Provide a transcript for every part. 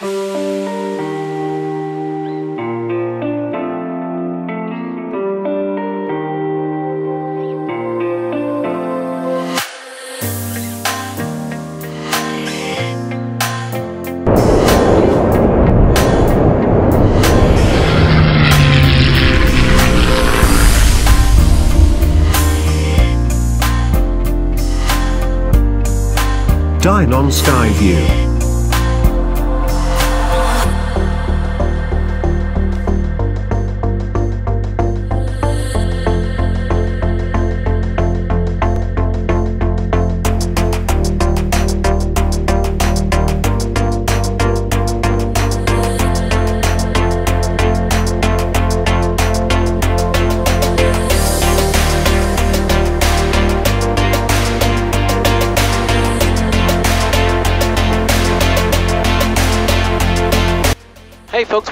Dynon SkyView.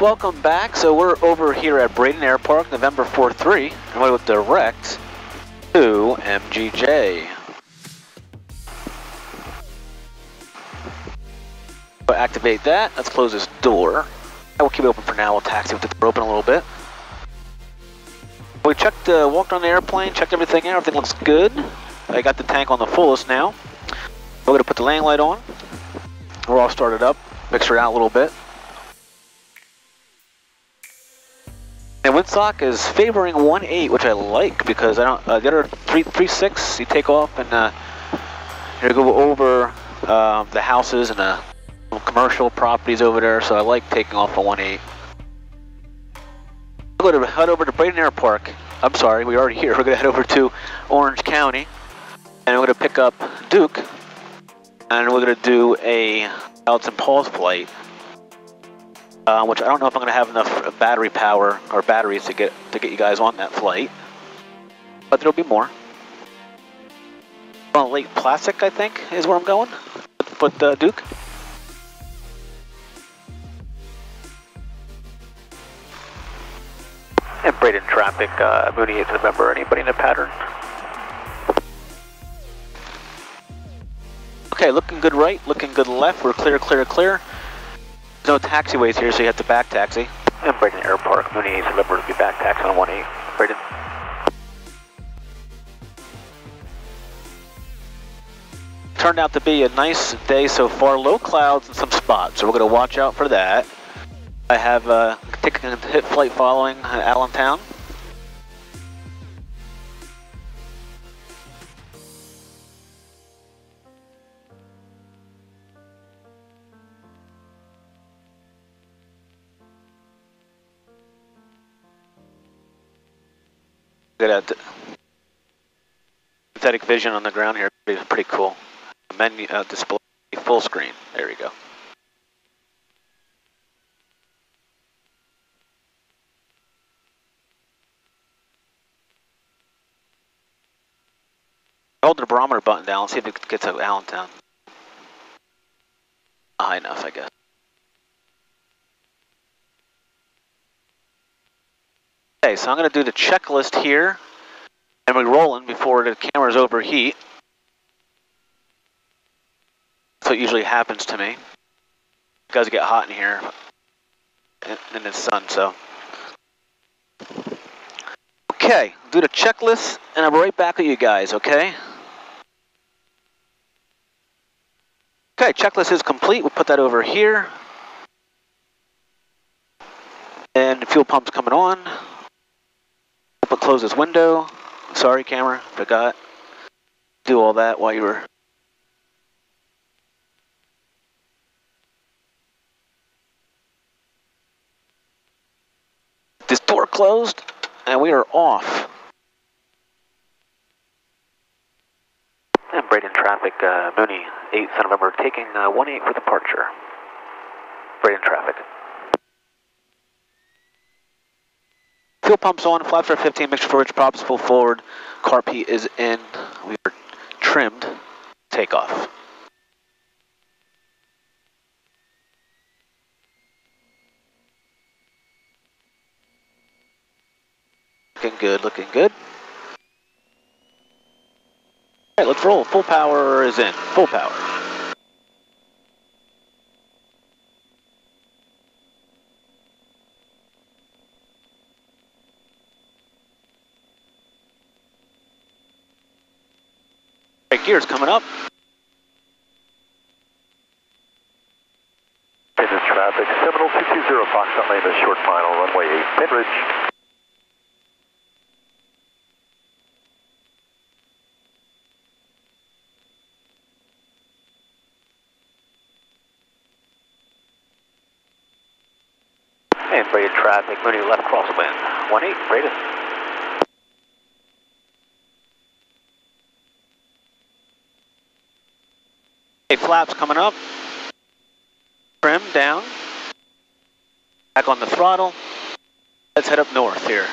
Welcome back. So we're over here at Braden Air Park, November 4-3, and we're direct to MGJ. Activate that. Let's close this door. I will keep it open for now. We'll taxi with the door open a little bit. We checked, uh, walked on the airplane, checked everything out. Everything looks good. I got the tank on the fullest now. We're going to put the landing light on. We're all started up. Mixer it out a little bit. Windsock is favoring 1.8, which I like because I don't. Uh, the other 3 3.6, you take off and uh, you go over uh, the houses and the commercial properties over there. So I like taking off a 1.8. We're going to head over to Braden Air Park. I'm sorry, we're already here. We're going to head over to Orange County, and we're going to pick up Duke, and we're going to do a and Paul's flight uh, which I don't know if I'm going to have enough battery power or batteries to get to get you guys on that flight, but there'll be more. On Lake Placid, I think, is where I'm going. But uh, Duke. And Braden traffic, uh, Mooney 8th November. Anybody in a pattern? Okay, looking good right, looking good left. We're clear, clear, clear no taxiways here, so you have to back taxi. And Braden Air Park, Mooney 8, November to be back taxi on 18. Braden. Turned out to be a nice day so far, low clouds in some spots, so we're going to watch out for that. I have uh, taken a hit flight following Allentown. Good at synthetic vision on the ground here. Pretty, pretty cool. Menu uh, display full screen. There we go. Hold the barometer button down. Let's see if it gets to Allentown. High enough, I guess. Okay, so I'm going to do the checklist here, and we're rolling before the cameras overheat. That's what usually happens to me. It does get hot in here in, the sun, so. Okay, do the checklist, and be right back with you guys, okay? Okay, checklist is complete. We'll put that over here. And the fuel pump's coming on. But close this window. Sorry, camera, forgot. Do all that while you were. This door closed, and we are off. And Braden traffic, uh, Mooney, 8th November, taking uh, 1-8 for departure. Braden traffic. Fuel pumps on, flaps are 15, mixture for rich props, full forward, heat is in, we are trimmed, takeoff. Looking good, looking good. All right, let's roll. Full power is in, full power. Right gear's coming up. Business traffic, Seminole 220 Fox Atlanta, short final, runway 8, Midridge. And Braden traffic, moving left crosswind. 18, Braden. Hey, flaps coming up. Trim down. Back on the throttle. Let's head up north here.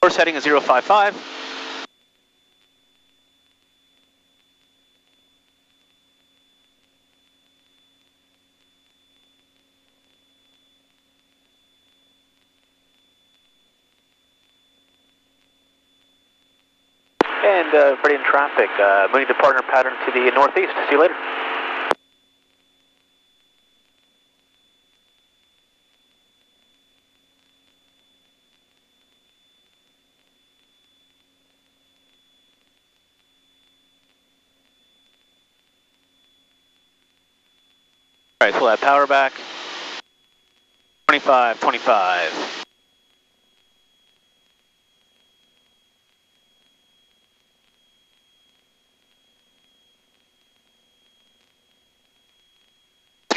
Course heading is 055. And uh, everybody in traffic, uh, moving the partner pattern to the northeast. See you later. All right, so we'll power back. 25, 25.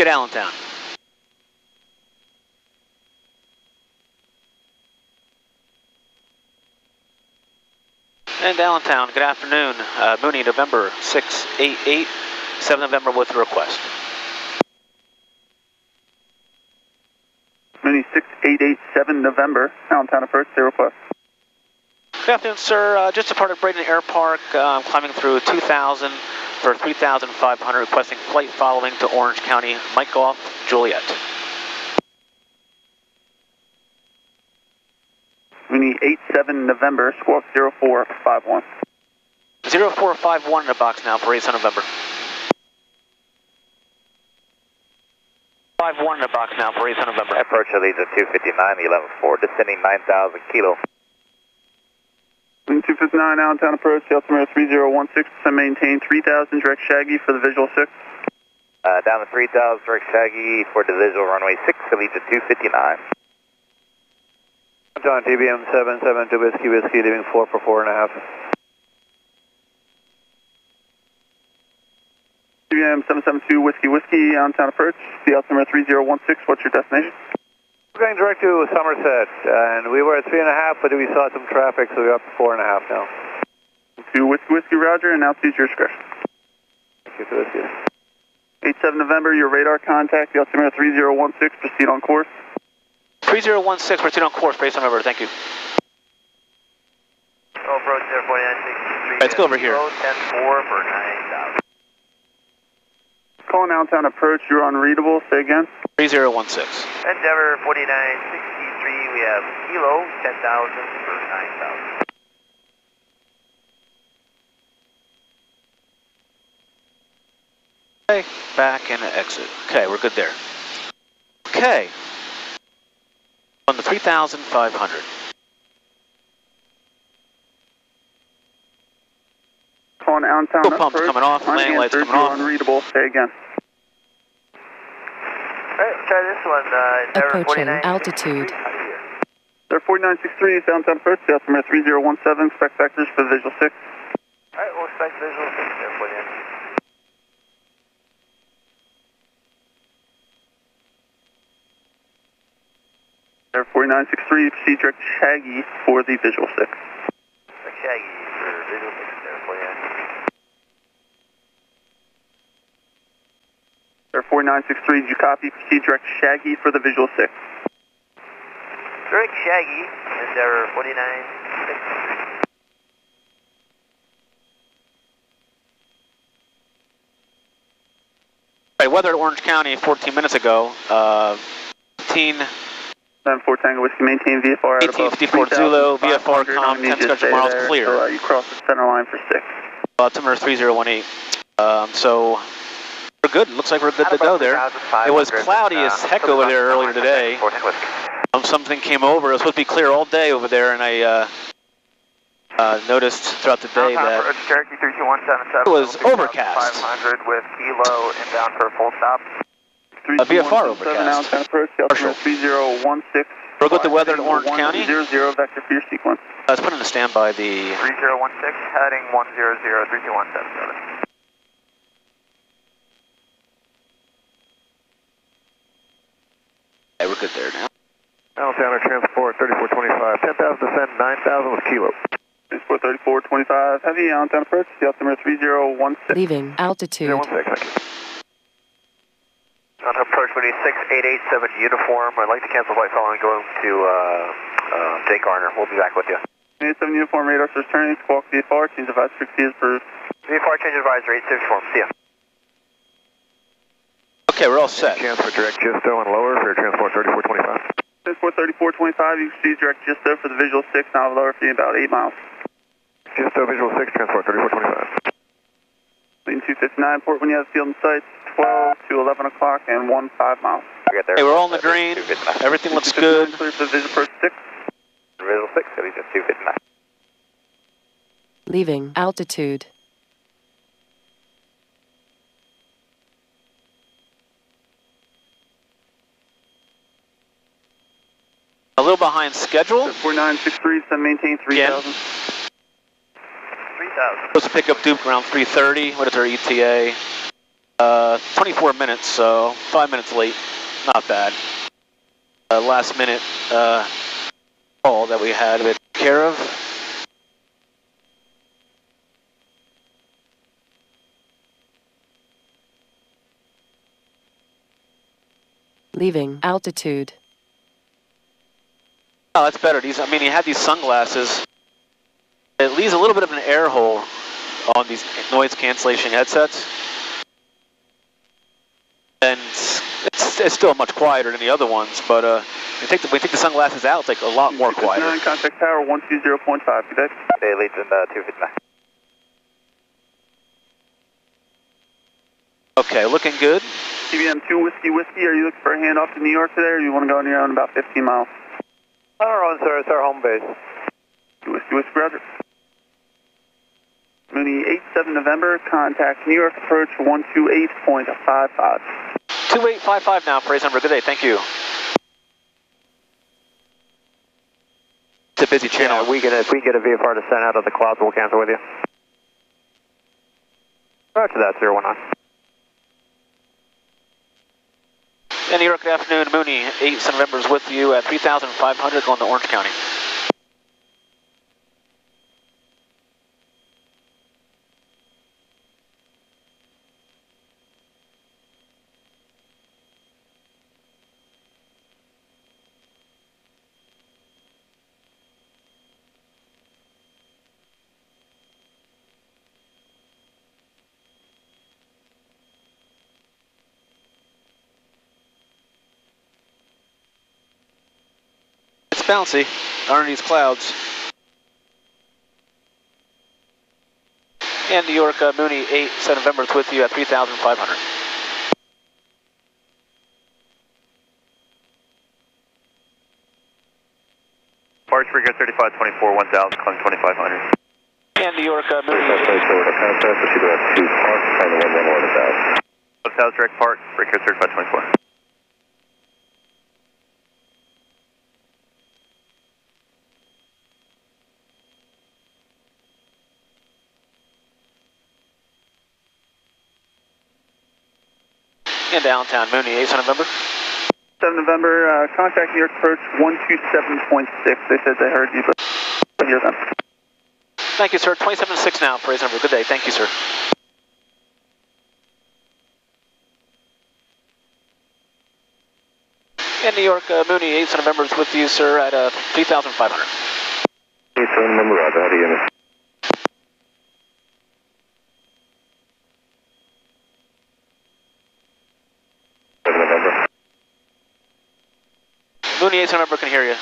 Let's Allentown. And Allentown, good afternoon. Uh, Mooney, November 688, 7 November with the request. Mooney 6887 November, Allentown approach, zero request. Good afternoon, sir. Uh, just departed Braden Air Park, uh, climbing through 2000 for 3500, requesting flight following to Orange County, Mike Golf, Juliet. Mooney 87 November, squawk 0451. 0451 in the box now for 8th of November. 51 in the box now for 8th of November. Approach Allegiant 259, 11-4, descending 9,000 kilo. Mooney 259 Allentown approach, altimeter 3016, and maintain 3000 direct Shaggy for the visual 6. Uh, down to 3,000 direct Shaggy for the visual runway 6, Allegiant 259. John, TBM 772 Whiskey Whiskey, leaving 4 for 4.5. TBM 772 Whiskey Whiskey, Allentown approach, the altimeter 3016, what's your destination? We're going direct to Somerset, and we were at 3.5, but we saw some traffic, so we're up to 4.5 now. To Whiskey Whiskey Roger, and now to your discretion. Thank you for this, yes. 87 November, your radar contact, the altimeter 3016, proceed on course. 3016, proceed on course, based on November, thank you. approach there, 4963. Let's go over here. 10-4 for 9,000. Calling Allentown approach, you're unreadable, say again. 3016. Endeavor 4963, we have kilo 10,000 for 9,000. Okay, back and exit. Okay, we're good there. Okay. On the 3,500. Calling Allentown Fuel pumps approach, coming off, landing lights coming off. unreadable, say again. Alright, try this one, uh, Approaching altitude. Sir 4963 is Allentown approach, the altimeter 3017, spec factors for visual 6. Alright, we'll expect visual 6 there, 4963. Sir 4963, proceed direct Shaggy for the visual 6. Shaggy for visual 6 there, 4963. Sir 4963, did you copy? Proceed direct Shaggy for the visual 6. Direct Shaggy, Endeavor 4963. Right, weather at Orange County 14 minutes ago. Uh, 15, 74 Tango Whiskey, maintain VFR at above 1854 Zulu, VFR com, 10 you to miles there clear. So, uh, you cross the center line for 6. altimeter 3018. Um, so we're good. Looks like we're good to go there. It was cloudy as heck over there earlier today. Um, something came over. It was supposed to be clear all day over there, and I uh, uh, noticed throughout the day that it was overcast. 500 with kilo inbound for a full stop. VFR 3177 overcast. Partial. 3016. We'll go with the weather in Orange County. Zero zero vector sequence. Let's put in a standby. The 3016 heading 100 32177. Yeah, we're good there now. Allentown transport 3425, 10,000 descend, 9,000 with kilo. Transport 3425 heavy, Allentown approach, Delta 3016. Leaving altitude. 016, thank you. On approach 6887 uniform. I'd like to cancel flight following going to uh, uh, Jake Garner. We'll be back with you. 87 uniform radar source turning, squawk VFR, change of advisory is for VFR change advisory 86. See ya. Okay, we're all set. Chance for direct Gisto and lower for transport 3425. Transport 3425, you see direct Gisto for the visual 6, now lower for you about 8 miles. Gisto visual 6, transport 3425. Lean 259, port when you have field in sight, 12 to 11 o'clock and 1 5 miles. We got there. Hey, we're all in the green. Everything looks good. Clear for visual approach 6. Visual 6, Allegiant 259. Leaving altitude. A little behind schedule. 4963, then maintain 3000. 3000. Supposed to pick up Duke around 3:30. What is our ETA? Uh, 24 minutes, so five minutes late. Not bad. Uh, last minute uh, call that we had with care of. Leaving altitude. Oh, that's better. These, I mean, you have these sunglasses. It leaves a little bit of an air hole on these noise cancellation headsets. And it's, it's still much quieter than the other ones, but uh, when you take the, when you take the sunglasses out, it's like a lot more quieter. 259, contact tower 120.5, good day. Hey, Allegiant uh, 259. Okay, looking good. TBM 2 Whiskey Whiskey, are you looking for a handoff to New York today, or you want to go on your own about 15 miles? Our own, sir. It's our home base. 2 Whiskey Whiskey, roger. Mooney 87 November, contact New York approach 128.55. 2855 now, praise number. Good day, thank you. It's a busy channel. Yeah, we get a, if we get a VFR to send out of the clouds, we'll cancel with you. Roger that, 019. Yeah, New York, good afternoon. Mooney, 8 November is with you at 3,500 going to Orange County. It's bouncy under clouds. And New York, uh, Mooney, 8 November is with you at 3,500. March Riga 3524 1000, claim 2500. And New York, uh, Mooney, South Direct Park, Riga 3524. in downtown Mooney, 8 November. 7 November, uh, contact New York approach 127.6. They said they heard you, but I hear them. Thank you, sir. 27.6 now, praise number. Good day. Thank you, sir. In New York, uh, Mooney, 8 November is with you, sir, at uh, 3,500. 28 so number can hear you.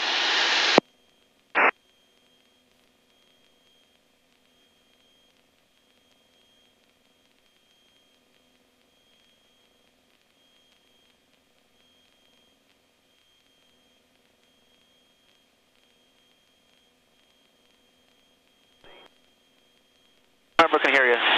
Number can hear you.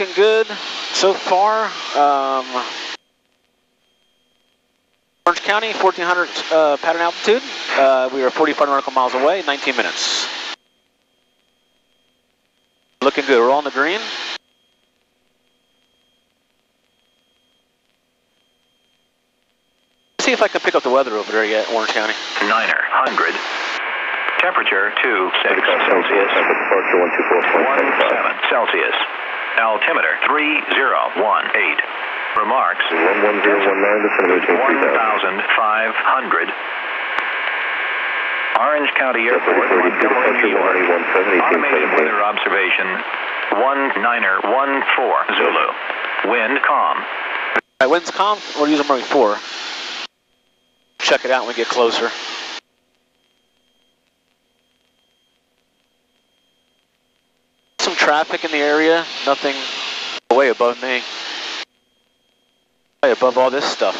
Looking good so far. Um, Orange County, 1400 uh, pattern altitude. Uh, we are 45 nautical miles away, 19 minutes. Looking good. We're all in the green. See if I can pick up the weather over there yet, Orange County. Niner, 100. Temperature 26 Celsius. Departure one two four point seven five. 17 Celsius. Altimeter 3018. Remarks One one zero one nine, that's to maintain three thousand. 1500. Orange County Airport, Thirty thirty two, Montgomery, departure New one York. eight one seven, eighteen Automated seventeen. weather observation 1914 Zulu. Wind calm. All right, wind's calm. We're using Murray 4. Check it out when we get closer. Traffic in the area. Nothing way above me. Way above all this stuff.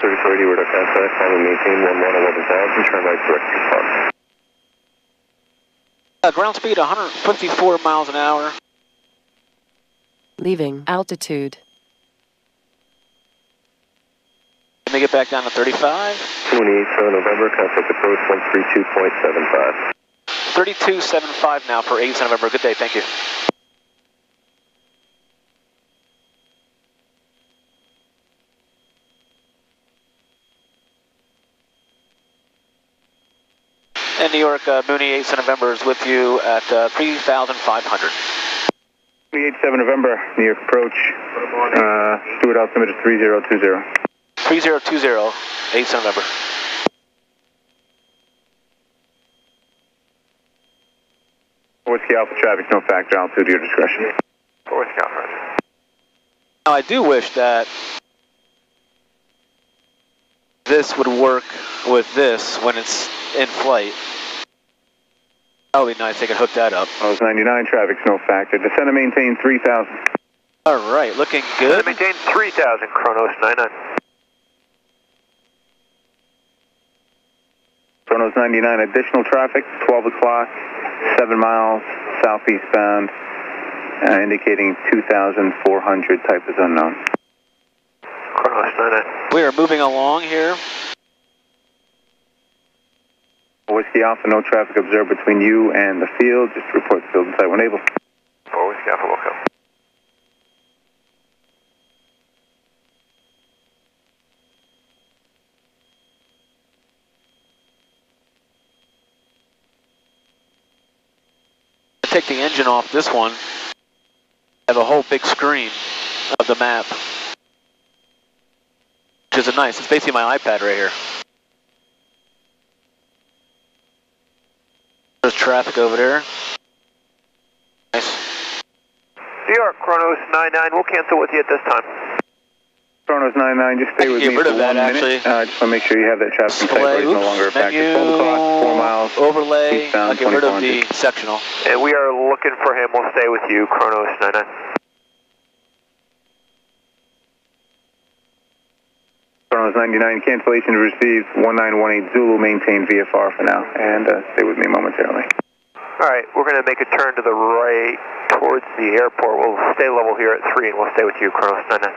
Thirty thirty, radar contact, call maintain one one eleven thousand, turn right direct to park. Uh, ground speed 154 miles an hour. Leaving altitude. Let me get back down to 35. Twenty-seven November, contact approach one three two point seven five. 3275 now for 8th November. Good day. Thank you. And New York, uh, Mooney 8th November is with you at uh, 3,500. 387 November, New York approach. Uh, Stewart altimeter 3020. 3020, 8th November. Whiskey Alpha traffic, no factor, altitude to your discretion. Forward scout front. Now, I do wish that this would work with this when it's in flight. That would be nice. They could hook that up. Oh, Nose 99, traffic's no factor. Descend and maintain 3000. All right, looking good. Maintain 3000, Kronos 99. Kronos 99, additional traffic, 12 o'clock, 7 miles southeast bound, uh, indicating 2,400, type is unknown. Kronos 99. We are moving along here. Whiskey Alpha, no traffic observed between you and the field. Just report the field and site when able. Forward scout for welcome. Take the engine off this one. Have a whole big screen of the map. Which is nice. It's basically my iPad right here. There's traffic over there. Nice. York, Kronos 99. We'll cancel with you at this time. Kronos 99, just stay with get me for of that, one minute. actually. Uh, just want to make sure you have that traffic in sight Display, no longer a oops, factor. menu, 12 4 miles. overlay. eastbound, I'll get rid of the sectional. And we are looking for him. We'll stay with you, Kronos 99. Kronos 99, cancellation received 1918 Zulu, maintain VFR for now, and uh, stay with me momentarily. All right, we're going to make a turn to the right towards the airport. We'll stay level here at 3 and we'll stay with you, Kronos 99.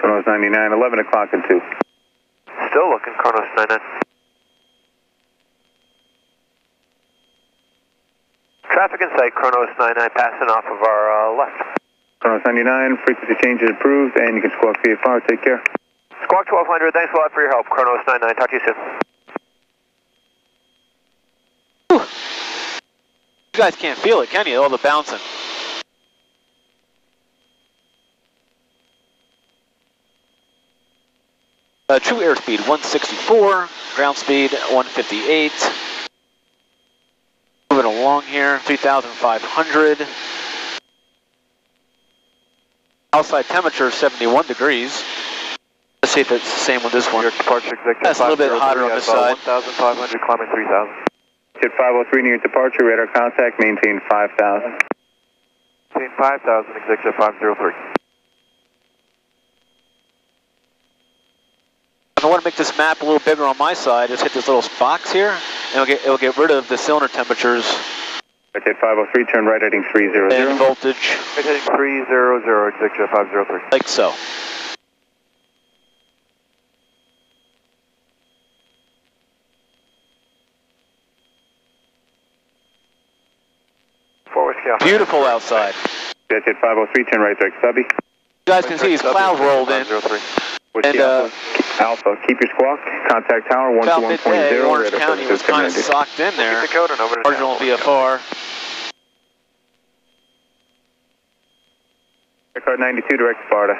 Kronos 99, 11 o'clock and 2. Still looking, Kronos 99. Traffic in sight, Kronos 99, passing off of our uh, left. Kronos 99, frequency change is approved, and you can squawk VFR. Take care. Squawk 1200, thanks a lot for your help, Kronos 99. Talk to you soon. You guys can't feel it, can you? All the bouncing. Uh, true airspeed 164, ground speed 158. Moving along here, 3,500. Outside temperature 71 degrees. Let's see if it's the same with this one. York departure executive. That's a little bit hotter on this uh, side. 1,500, climbing 3,000. Jet 503 near departure, radar contact, maintain 5000. Maintain 5,000, executive 503. I want to make this map a little bigger on my side, just hit this little box here, and it'll get, it'll get rid of the cylinder temperatures Jet 503, turn right heading 300. and voltage, Right heading 300, executive 503. like so. Forward scale. Beautiful outside. Jet 503, turn right direct subby. You guys can see these clouds rolled in. 503. What's And, uh, alpha? Alpha, keep your squawk. Contact tower About 121.0. midday, Orange radar County was kind of socked in there. Dakota and over to Marginal town. VFR. Car 92, direct Sparta.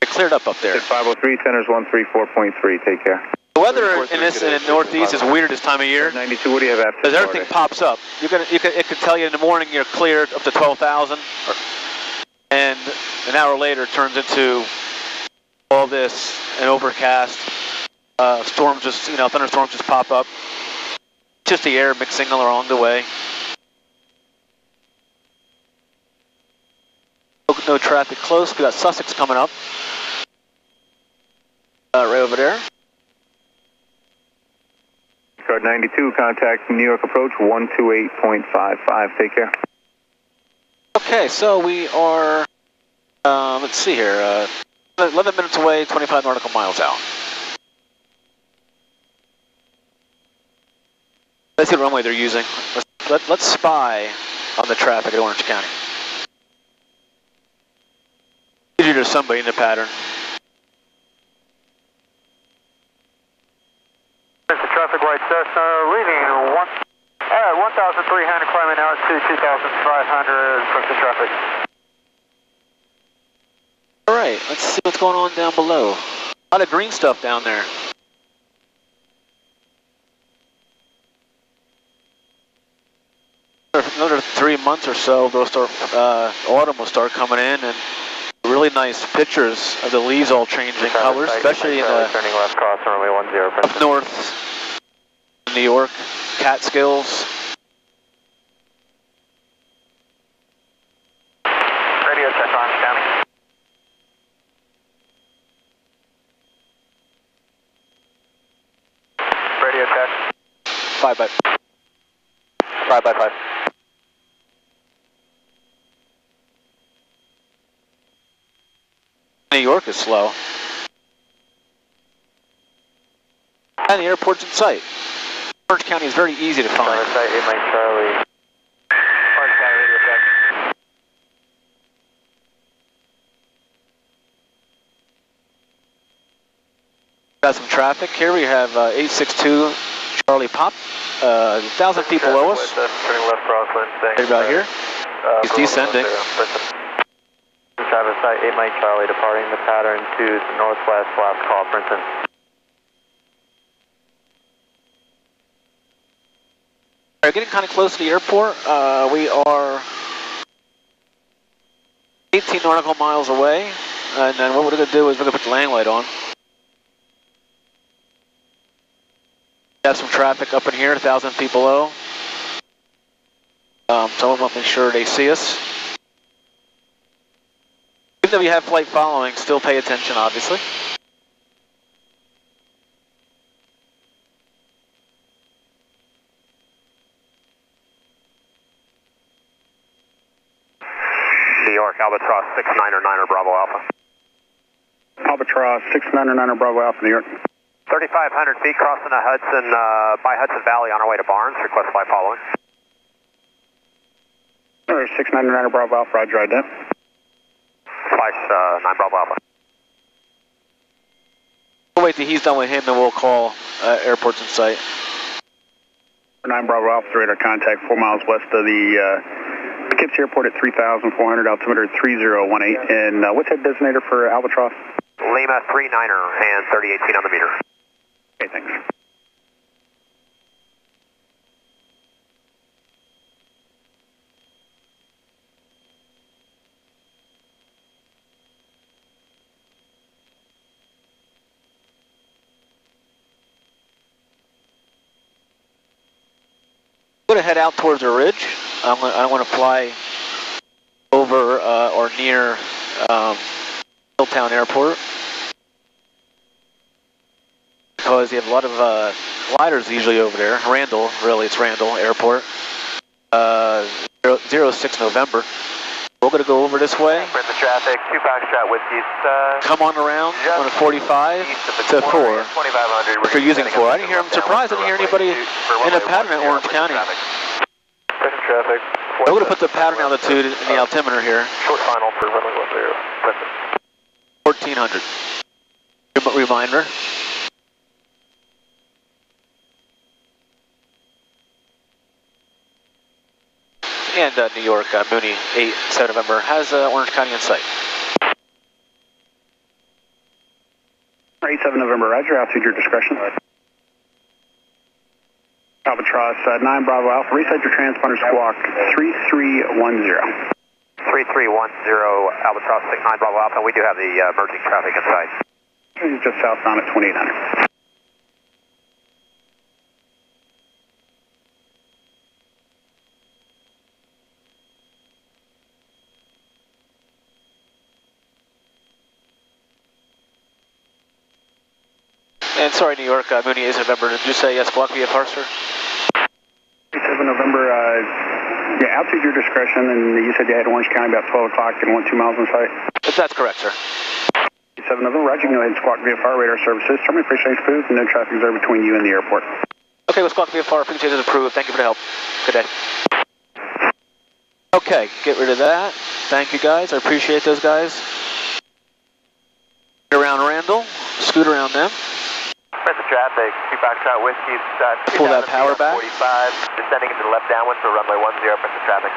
It cleared up up there. 503, centers 134.3, take care. The weather in this in the Northeast is weird this time of year. 92, what do you have after Because everything Sparta? pops up. You can, you can, it can tell you in the morning you're cleared up to 12,000, and an hour later it turns into all this and overcast. Uh, storms just, you know, thunderstorms just pop up. Just the air mixing along the way. No, no traffic close. We got Sussex coming up. Uh, right over there. Car 92, contact New York approach 128.55, take care. Okay, so we are, um, let's see here, uh, 11 minutes away, 25 nautical miles out. Let's see the runway they're using. Let's, let, let's spy on the traffic at Orange County. Usually there's somebody in the pattern. There's the traffic light Cessna leaving one, at 1,300, climbing out to 2,500, approach the traffic. All right, let's see what's going on down below. A lot of green stuff down there. Another three months or so, they'll start. Uh, autumn will start coming in, and really nice pictures of the leaves all changing colors, especially in the Turning left cross runway 10, up north, New York, Catskills. Radio check Orange County. Radio check. Five by Five by five. New York is slow. And the airport's in sight. Orange County is very easy to find. site, 8 Charlie. Orange County radio check. Got some traffic here. We have uh, 862 Charlie Pop, uh, 1,000 feet below us. With, turning left crosswind, staying. Right about here. Uh, He's descending. 10, Princeton. Travis 8 Mike Charlie, departing the pattern to the northwest, last call, Princeton. We're getting kind of close to the airport. Uh, we are 18 nautical miles away. And then what we're going to do is we're going to put the land light on. Got some traffic up in here, 1,000 feet below. Um, some of them make sure they see us. Even though you have flight following, still pay attention, obviously. 6909 Bravo Alpha, New York. 3,500 feet crossing the Hudson, uh, by Hudson Valley on our way to Barnes. Request flight following. Or 699 Bravo Alpha, roger, I did. Flight uh, 9 Bravo Alpha. We'll wait till he's done with him, then we'll call uh, airports in sight. 9 Bravo Alpha, radar contact, 4 miles west of the... Uh, Poughkeepsie Airport at 3,400, altimeter 3018, and uh, what's that designator for Albatross? 1 Lima 39er and 3018 on the meter. Okay, thanks. I'm going to head out towards the ridge. I'm gonna, I don't want to fly over uh, or near um, Hilltown Airport because you have a lot of uh, gliders usually over there. Randall, really, it's Randall Airport. Uh, zero, 06 November. We're going to go over this way. The traffic, two Foxtrot Whiskey, uh, Come on around on a 45 east of the to 4. 2500. If you're using 4. I didn't hear, I'm surprised I didn't hear anybody in a pattern at Orange County. Traffic. I'm going to put the pattern altitude in the altimeter here. Short final for runway 10. 1400. Reminder. And uh, New York, uh, Mooney, 8, 7 November, has uh, Orange County in sight. 87 November, Roger, altitude your discretion. Albatross, uh, 9 Bravo Alpha, reset your transponder squawk 3310. 3310 Albatross 69 Bravo Alpha. We do have the uh, merging traffic in sight. Just southbound at 2800. And sorry, New York, uh, Mooney, 8 November, did you say yes, block VFR, sir? 87 November, uh, yeah, altitude your discretion, and you said you had Orange County about 12 o'clock and want 2 miles in sight. That's correct, sir. 87 November, Roger, go ahead and squawk VFR radar services. Terminal appreciation approved, and no traffic observed between you and the airport. Okay, let's block VFR, frequency is approved. Thank you for the help. Good day. Okay, get rid of that. Thank you guys, I appreciate those guys. Get around Randall, scoot around them. Princeton traffic, two Foxtrot Whiskey, uh, Pull that power back. 45, descending into the left downwind for runway 10, Princeton traffic.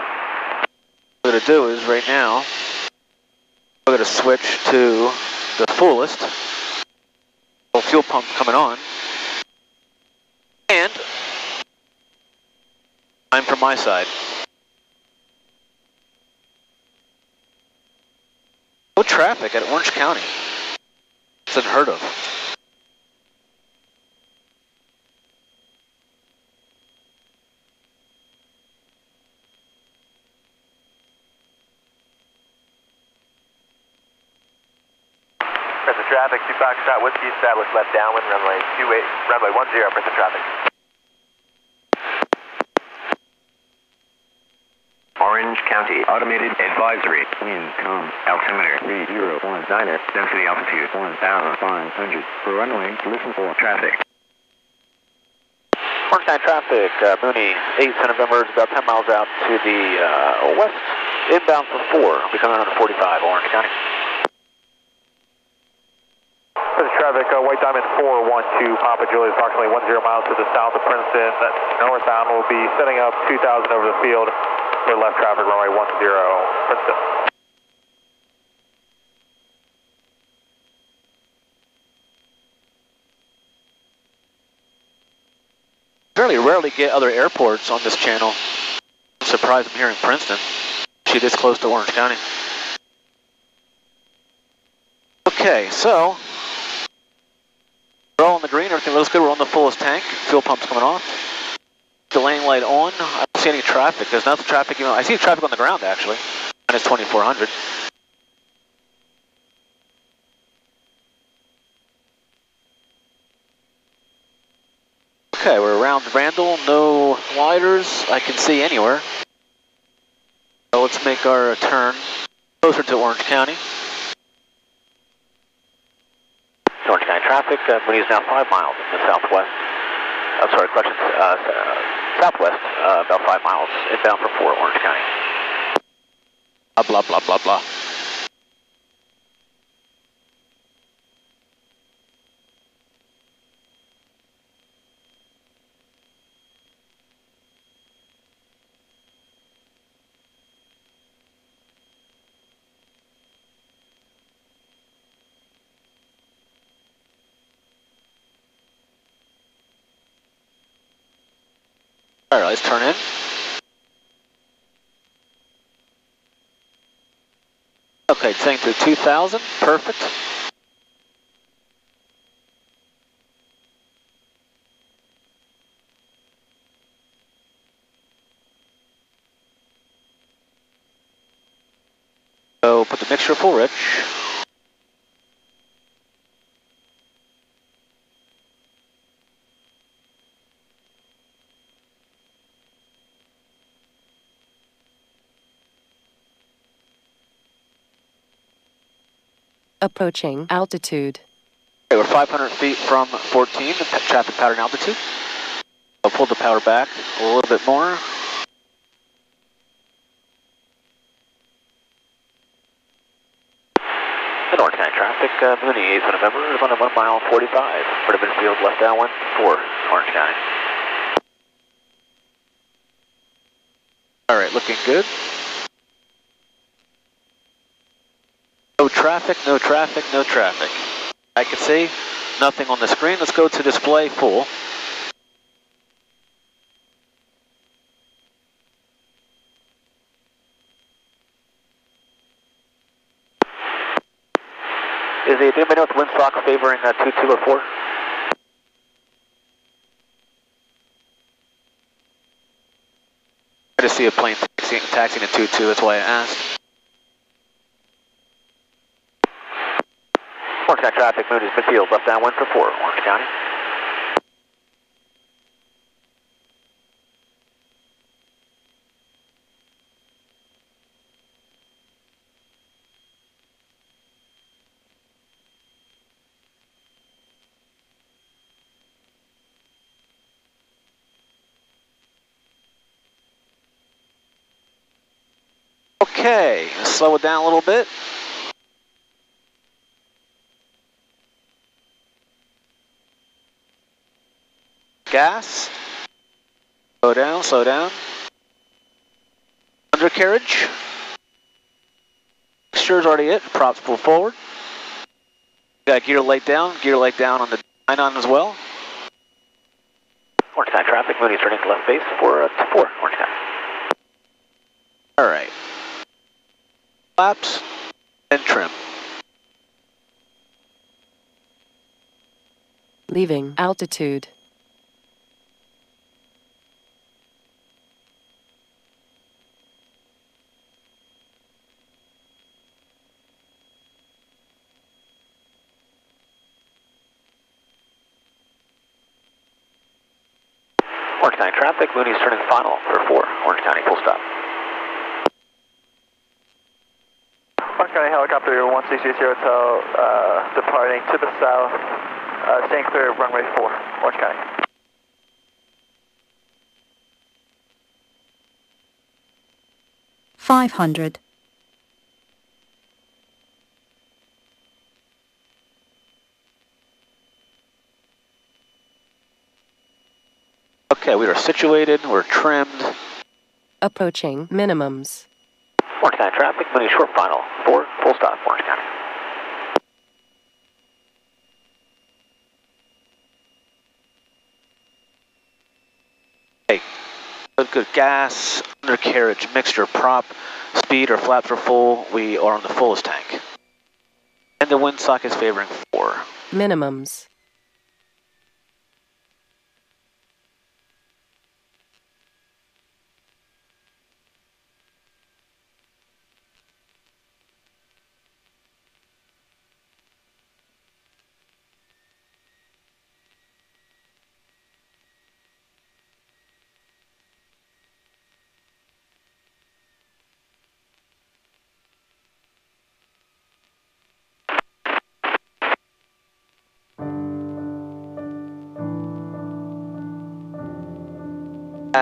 What I'm going to do is right now, we're going to switch to the fullest. Full fuel pump coming on. And I'm from my side. No traffic at Orange County. It's unheard of. Princeton traffic, two Foxtrot Whiskey, established left downwind, runway 28, runway 10, Princeton traffic. Orange County Automated Advisory. Wind calm. Altimeter 3019er. Density altitude 1,500. For runway, listen for traffic. Orange County traffic, uh, Mooney, 8 Center November is about 10 miles out to the uh, west, inbound for 4. I'll on 45, Orange County. Princeton traffic, uh, White Diamond 412, Papa Juliet, approximately 10 miles to the south of Princeton. Northbound will be setting up 2000 over the field for left traffic, runway 10, Princeton. Fairly rarely get other airports on this channel. I'm surprised I'm here in Princeton. She this close to Orange County. Okay, so we're all in the green, everything looks good. We're on the fullest tank. Fuel pump's coming off. The lane light on. I don't see any traffic. There's not nothing traffic. Even I see traffic on the ground actually. Minus 2400. Okay, we're around Randall. No gliders I can see anywhere. So let's make our turn closer to Orange County. Orange County traffic, uh, Mooney is now five miles in the southwest. I'm sorry, correction, uh, uh, southwest, uh, about five miles, inbound for four, Orange County. Blah, blah, blah, blah, blah. All right, let's turn in. Okay, saying to 2000, perfect. So put the mixture full rich. Approaching altitude. Okay, we're 500 feet from 14, the traffic pattern altitude. I'll pull the power back a little bit more. And Orange County traffic, uh, Mooney 8th of November, is on a 1 mile 45. For the field left downwind, 4, Orange County. Alright, looking good. No traffic, no traffic, no traffic. I can see nothing on the screen. Let's go to display full. Is the if the windsock favoring uh, 2 2 or 4? I just see a plane taxiing, taxiing at 2 2, that's why I asked. Orange County traffic, moon is midfield, left downwind for 4, Orange County. Okay, slow it down a little bit. Gas. Slow down, slow down. Undercarriage. Mixture's already it. Props pull forward. Got gear light down, gear light down on the Dynon as well. Orange County traffic, Mooney turning to left base for uh, to 4, Orange County. Alright. Flaps and trim. Leaving altitude. 500. Okay, we are situated, we're trimmed. Approaching minimums. Orange County traffic, Mooney short final, four, full stop, Orange County. Hey, good, gas, undercarriage, mixture, prop, speed or flaps are full, we are on the fullest tank. And the windsock is favoring 4. Minimums.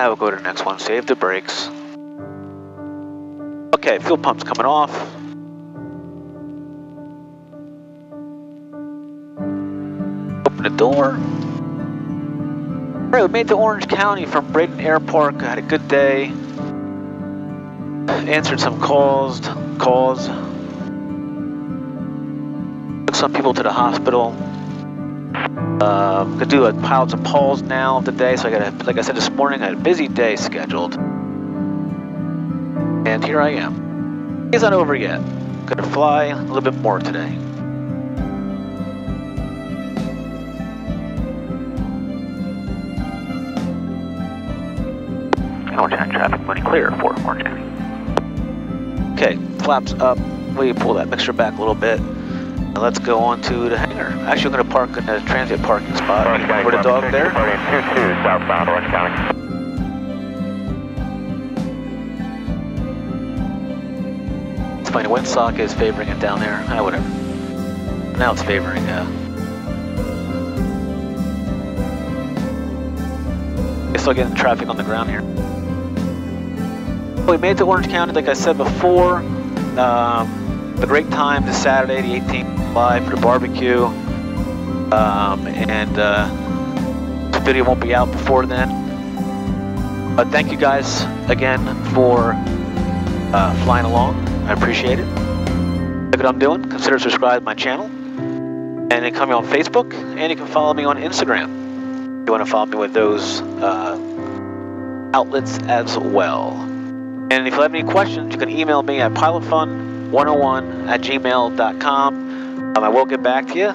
We'll go to the next one. Save the brakes. Okay, fuel pump's coming off. Open the door. Alright, we made to Orange County from Braden Airport. Had a good day. Answered some calls. Calls. Took some people to the hospital. Um, gonna do a pilots and Pauls now of the day. So I got, like I said this morning, I had a busy day scheduled, and here I am. It's not over yet. Gonna fly a little bit more today. County traffic, Mooney clear for County. Okay, flaps up. We pull that mixture back a little bit. Let's go on to the hangar. Actually, we're gonna park in the transit parking spot. Orange County, the dog there? Departing 22 southbound Orange County. It's funny, windsock is favoring it down there. Ah, whatever. Now it's favoring, uh... We're still getting traffic on the ground here. We made it to Orange County, like I said before. Um, a great time this Saturday, the 18th, live for the barbecue. Um, and uh, the video won't be out before then. But thank you guys again for uh, flying along. I appreciate it. Look what I'm doing. Consider subscribing to my channel. And then come me on Facebook. And you can follow me on Instagram. If you want to follow me with those uh, outlets as well. And if you have any questions, you can email me at pilotfun101 at gmail.com. Um, I will get back to you.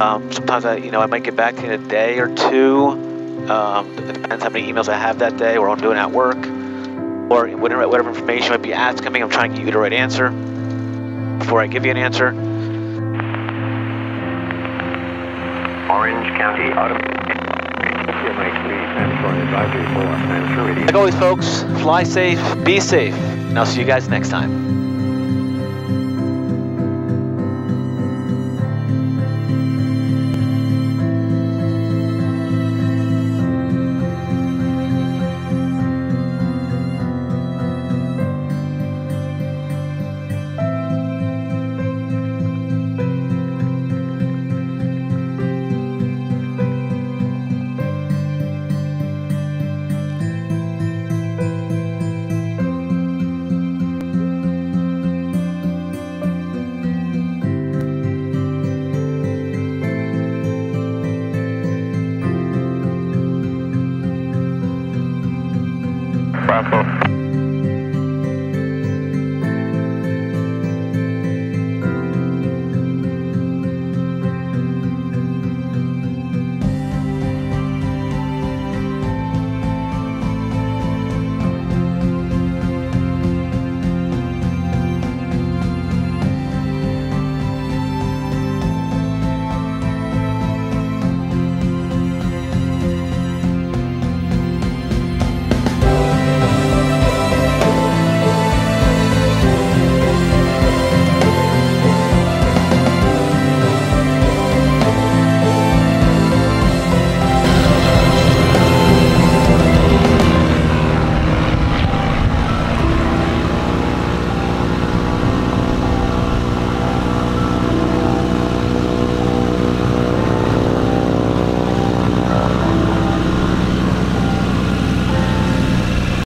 Um, sometimes I, you know, I might get back to you in a day or two. Um, it depends how many emails I have that day or I'm doing at work or whatever, whatever information might be asking me. I'm trying to get you the right answer before I give you an answer. Orange County automated. Like always, folks, fly safe, be safe, and I'll see you guys next time.